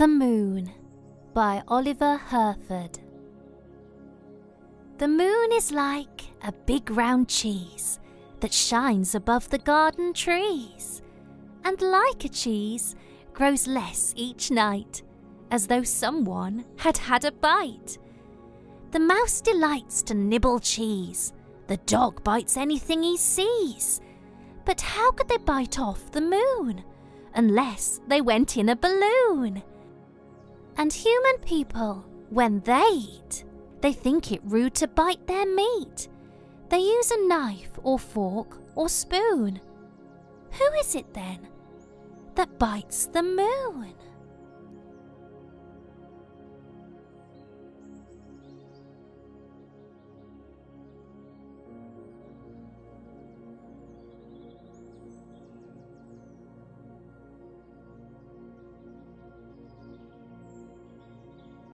The Moon by Oliver Herford. The moon is like a big round cheese that shines above the garden trees, and like a cheese, grows less each night, as though someone had had a bite. The mouse delights to nibble cheese, the dog bites anything he sees. But how could they bite off the moon unless they went in a balloon? And human people, when they eat, they think it rude to bite their meat. They use a knife or fork or spoon. Who is it then that bites the moon?